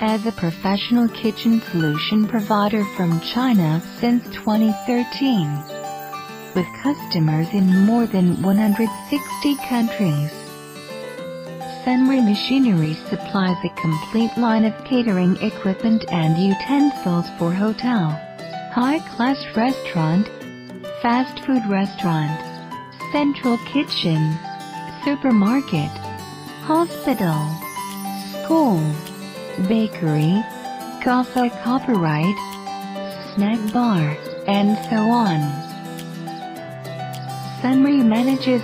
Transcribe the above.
as a professional kitchen solution provider from China since 2013. With customers in more than 160 countries. Sunrry Machinery supplies a complete line of catering equipment and utensils for hotel, high-class restaurant, fast food restaurant, central kitchen, supermarket, hospital, school, bakery, coffee copyright, snack bar, and so on. Sunrry manages